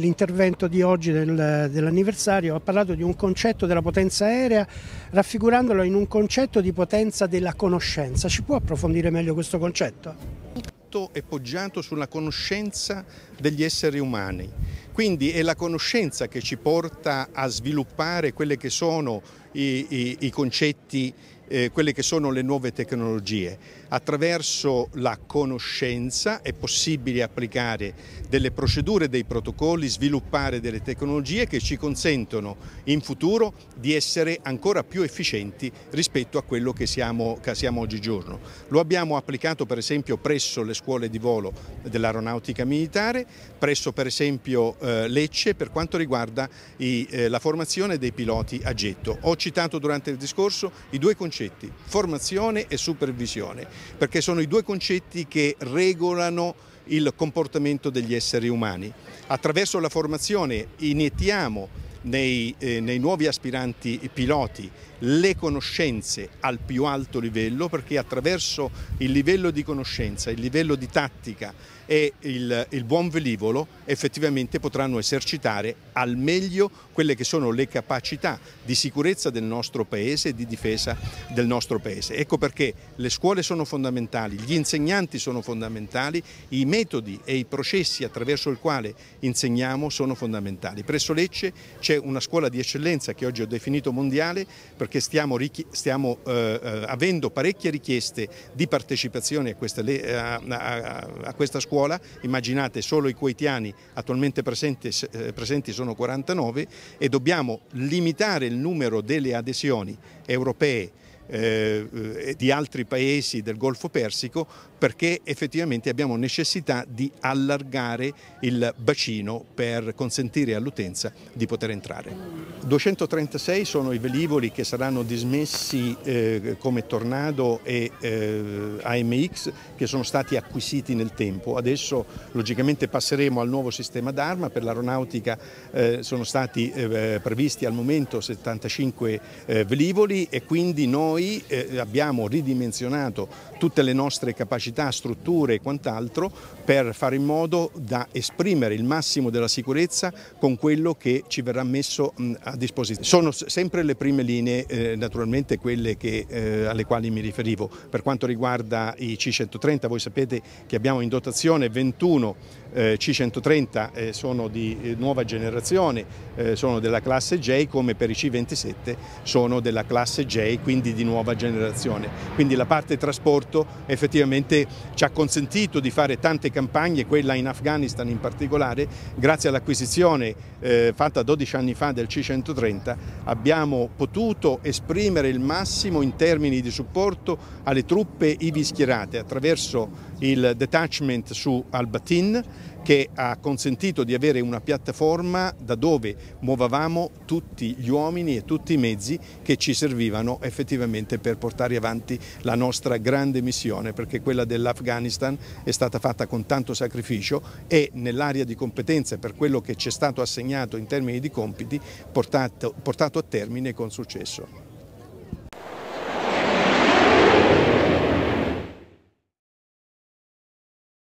L'intervento di oggi del, dell'anniversario ha parlato di un concetto della potenza aerea raffigurandolo in un concetto di potenza della conoscenza. Ci può approfondire meglio questo concetto? Tutto è poggiato sulla conoscenza degli esseri umani, quindi è la conoscenza che ci porta a sviluppare quelli che sono i, i, i concetti eh, quelle che sono le nuove tecnologie. Attraverso la conoscenza è possibile applicare delle procedure, dei protocolli, sviluppare delle tecnologie che ci consentono in futuro di essere ancora più efficienti rispetto a quello che siamo, che siamo oggigiorno. Lo abbiamo applicato per esempio presso le scuole di volo dell'aeronautica militare, presso per esempio eh, Lecce per quanto riguarda i, eh, la formazione dei piloti a getto. Ho citato durante il discorso i due concetti concetti, formazione e supervisione, perché sono i due concetti che regolano il comportamento degli esseri umani. Attraverso la formazione iniettiamo nei, eh, nei, nuovi aspiranti piloti le conoscenze al più alto livello perché attraverso il livello di conoscenza, il livello di tattica e il, il buon velivolo effettivamente potranno esercitare al meglio quelle che sono le capacità di sicurezza del nostro paese e di difesa del nostro paese. Ecco perché le scuole sono fondamentali, gli insegnanti sono fondamentali, i metodi e i processi attraverso il quale insegniamo sono fondamentali. Presso Lecce c'è una scuola di eccellenza che oggi ho definito mondiale perché stiamo, stiamo eh, eh, avendo parecchie richieste di partecipazione a questa, a, a, a questa scuola. Immaginate solo i coitiani attualmente presenti, eh, presenti sono 49 e dobbiamo limitare il numero delle adesioni europee eh, di altri paesi del Golfo Persico perché effettivamente abbiamo necessità di allargare il bacino per consentire all'utenza di poter entrare. 236 sono i velivoli che saranno dismessi eh, come Tornado e eh, AMX che sono stati acquisiti nel tempo. Adesso logicamente passeremo al nuovo sistema d'arma, per l'aeronautica eh, sono stati eh, previsti al momento 75 eh, velivoli e quindi noi noi eh, abbiamo ridimensionato tutte le nostre capacità, strutture e quant'altro per fare in modo da esprimere il massimo della sicurezza con quello che ci verrà messo a disposizione. Sono sempre le prime linee, eh, naturalmente quelle che, eh, alle quali mi riferivo. Per quanto riguarda i C-130, voi sapete che abbiamo in dotazione 21 eh, C-130 eh, sono di eh, nuova generazione, eh, sono della classe J, come per i C-27 sono della classe J, quindi di nuova generazione. Quindi la parte trasporto effettivamente ci ha consentito di fare tante campagne, quella in Afghanistan in particolare, grazie all'acquisizione eh, fatta 12 anni fa del C-130 abbiamo potuto esprimere il massimo in termini di supporto alle truppe ivi schierate attraverso il detachment su Al-Batin che ha consentito di avere una piattaforma da dove muovavamo tutti gli uomini e tutti i mezzi che ci servivano effettivamente per portare avanti la nostra grande missione perché quella dell'Afghanistan è stata fatta con tanto sacrificio e nell'area di competenza per quello che ci è stato assegnato in termini di compiti portato, portato a termine con successo.